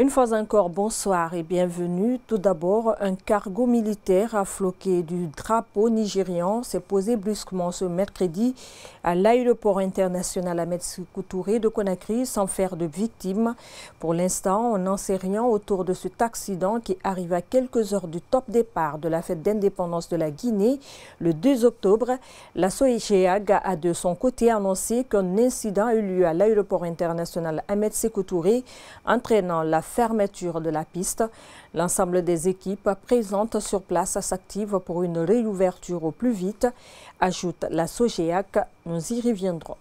Une fois encore, bonsoir et bienvenue. Tout d'abord, un cargo militaire a floqué du drapeau nigérian s'est posé brusquement ce mercredi à l'aéroport international Ahmed Touré de Conakry sans faire de victimes. Pour l'instant, on n'en sait rien autour de cet accident qui arrive à quelques heures du top départ de la fête d'indépendance de la Guinée le 2 octobre. La SOIGEAG a de son côté annoncé qu'un incident a eu lieu à l'aéroport international Ahmed Touré entraînant la fermeture de la piste. L'ensemble des équipes présentes sur place s'activent pour une réouverture au plus vite, ajoute la SOGEAC. Nous y reviendrons.